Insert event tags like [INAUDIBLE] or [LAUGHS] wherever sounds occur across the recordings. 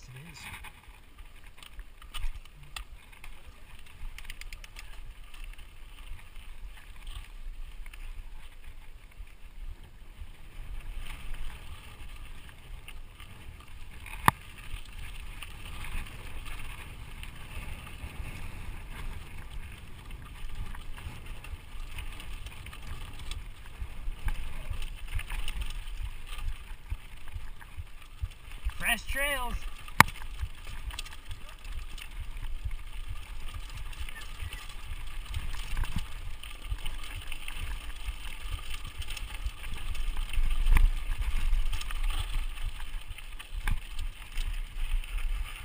Yes, it is. Fresh trails.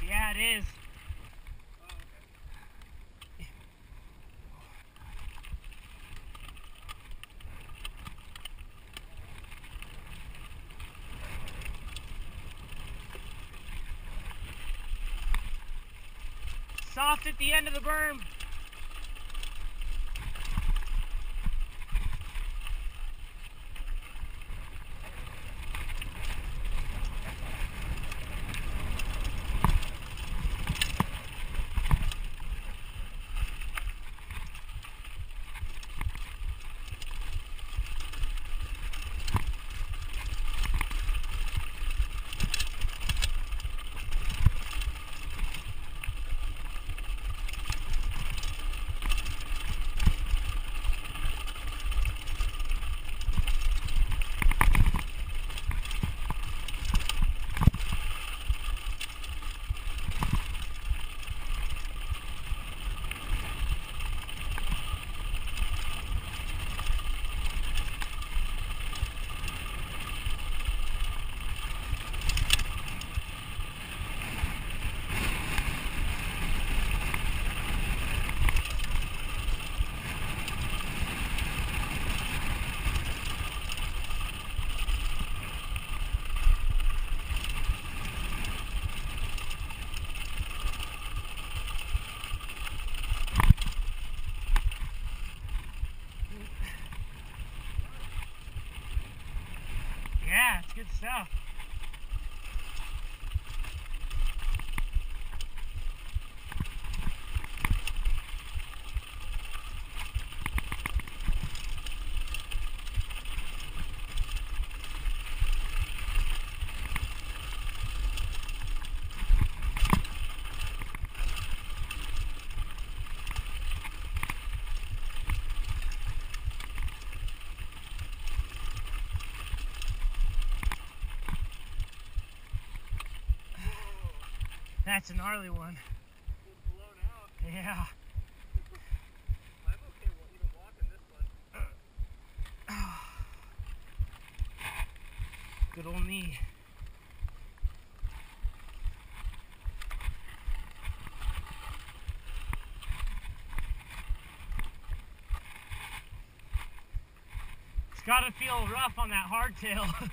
Yeah, it is. Soft at the end of the berm. Yeah, it's good. That's a gnarly one. Yeah. I'm okay wa- even walking this one. [SIGHS] Good old knee. It's gotta feel rough on that hardtail.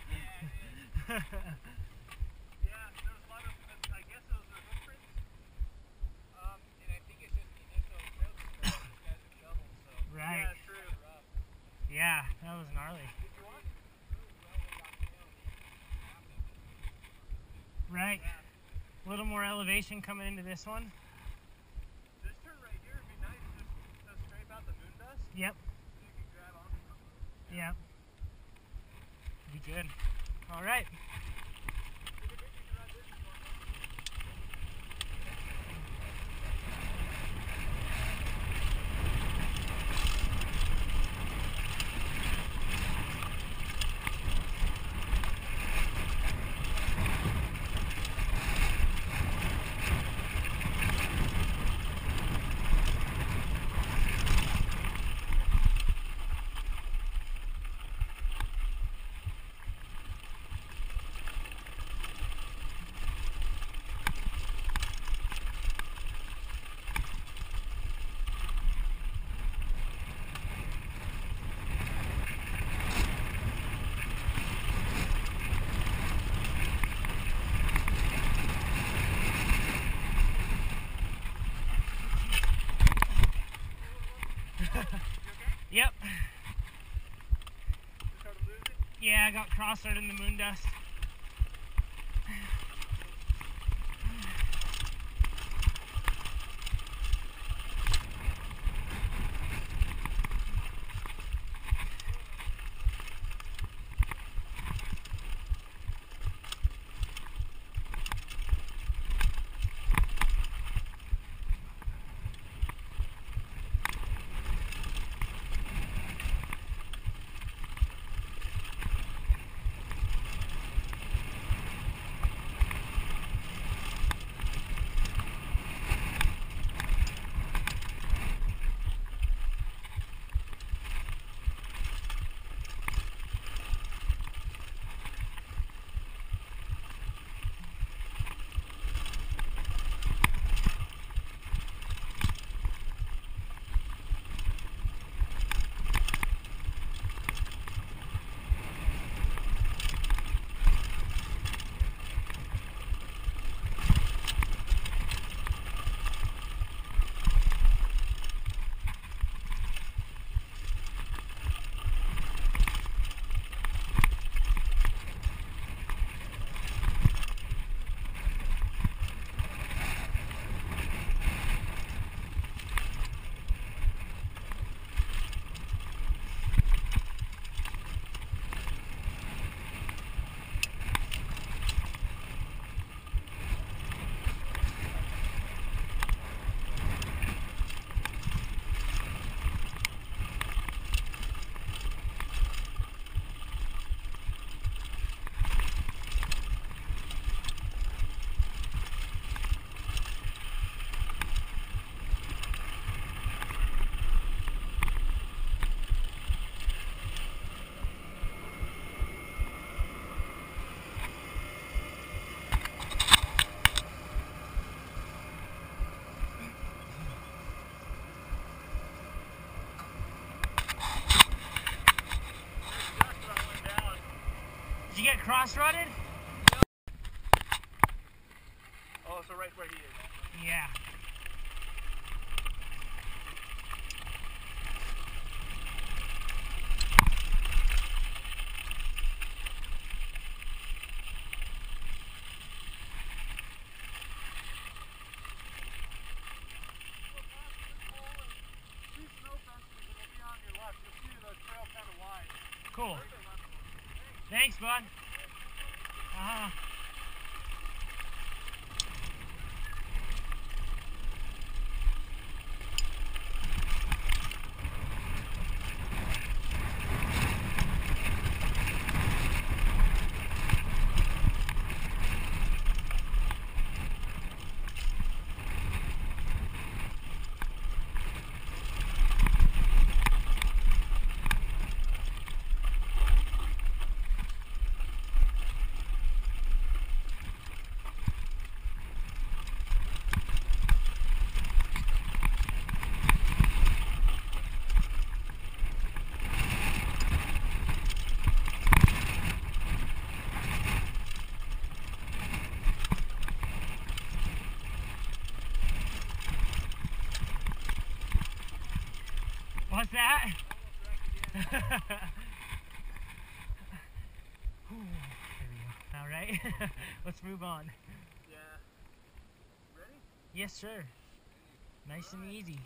[LAUGHS] Yeah, there was a lot of, I guess those are hoof prints. Um, and I think it's just the initial trail construction these guys have shoveled, so. Right. Yeah, true. Rough. yeah, that was gnarly. If you want really well way down the hill, you can half of it. Right. Yeah. A little more elevation coming into this one. This turn right here would be nice, just to scrape out the moon dust, Yep. so you can grab something. Yep. Be good. All right. I got crossed out in the moon dust. Cross rutted? Oh, so right where he is. Yeah. Two snow fences and it'll be on your left. You'll see the trail kind of wide. Cool. Thanks, bud. Uh-huh. What's that? [LAUGHS] Whew, there we go. All right, [LAUGHS] let's move on. Yeah. Ready? Yes, sir. Nice and easy.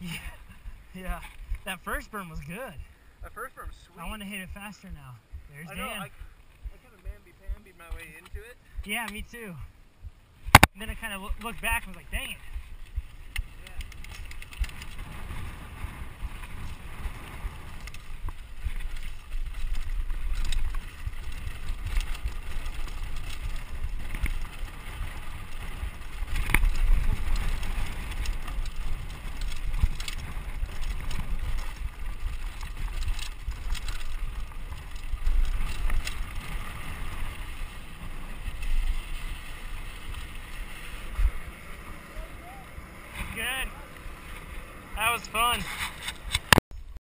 Yeah, yeah. That first berm was good. That first one was sweet. I want to hit it faster now. There's I know, Dan. I, I kind of mamby-pambied my way into it. Yeah, me too. And then I kind of looked back and was like, dang it.